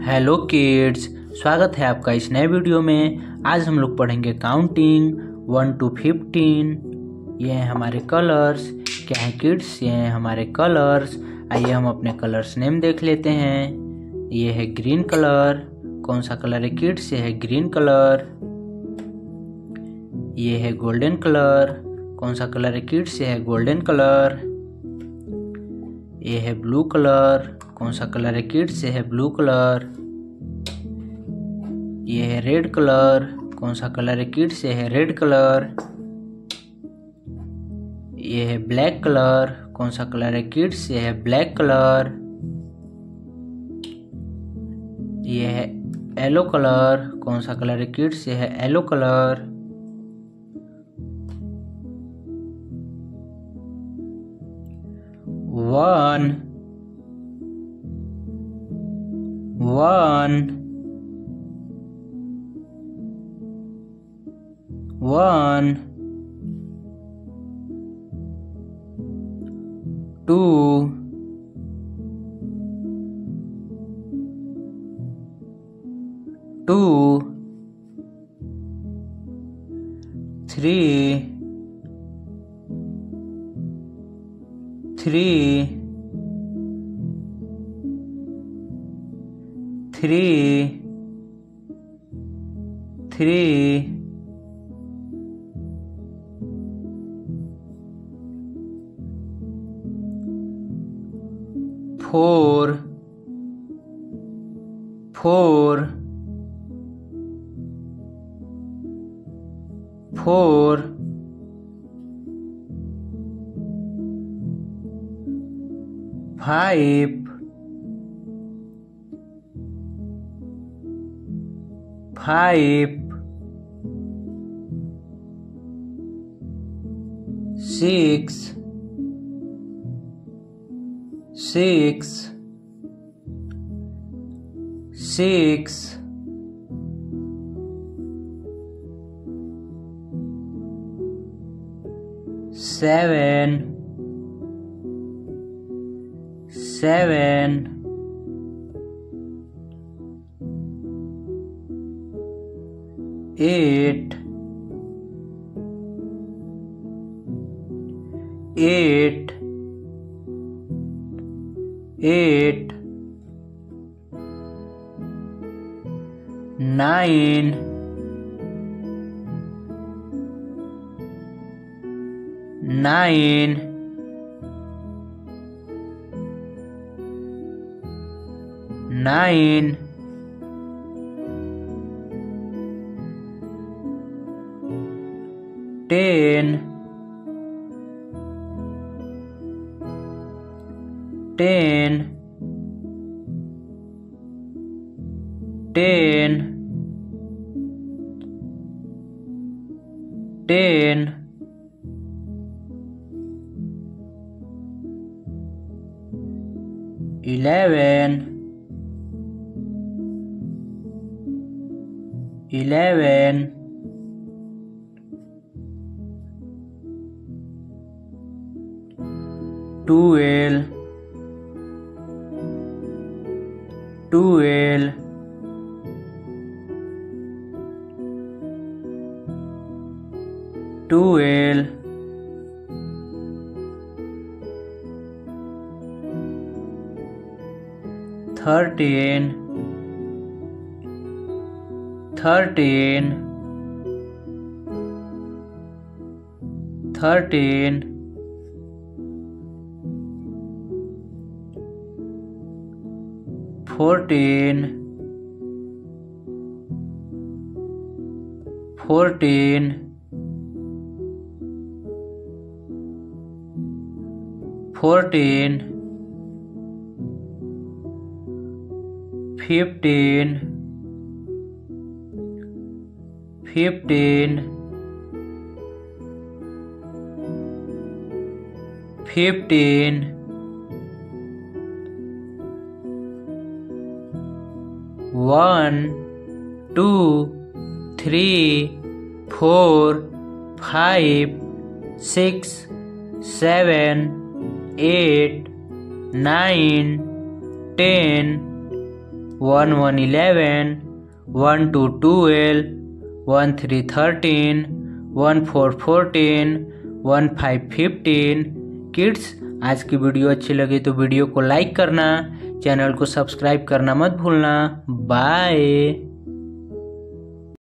Hello kids, स्वागत है आपका इस नए वीडियो में। आज हम लोग पढ़ेंगे काउंटिंग, वन टू फिफ्टीन। ये हैं हमारे कलर्स। क्या है किड्स? ये हैं हमारे कलर्स। आइए हम अपने कलर्स नेम देख लेते हैं। ये है ग्रीन कलर। कौन सा कलर है किड्स? ये है ग्रीन कलर। ये है गोल्डन कलर। कौन सा कलर है किड्स? ये है गोल्डन कलर। ये है ब्लू कलर। कौन सा कलर है? किड्स है ब्लू कलर। ये है रेड कलर। कौन सा कलर है? किड्स है रेड कलर। ये है ब्लैक कलर। कौन सा कलर है? किड्स ये है ब्लैक कलर। ये है येलो कलर। कौन सा कलर है? किड्स ये है yellow colour. one one. One. Two. Two. Three. Three three three four four four five five six. Six. Six. Seven. Seven eight eight eight nine nine nine ten ten ten eleven eleven twelve twelve twelve thirteen. Thirteen. Thirteen. Fourteen. Fourteen. Fourteen. Fifteen. Fifteen. Fifteen one two, three, four, five, six, seven, eight, nine, ten, one one, eleven, one, two, twelve, one, three, thirteen, one, four, fourteen, one, five, fifteen. Kids, आज की video अच्छी लगी तो video को like करना channel को subscribe करना मत भूलना। बाय।